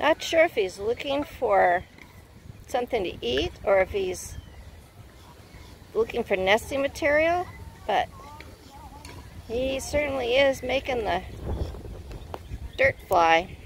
Not sure if he's looking for something to eat or if he's looking for nesting material, but he certainly is making the dirt fly.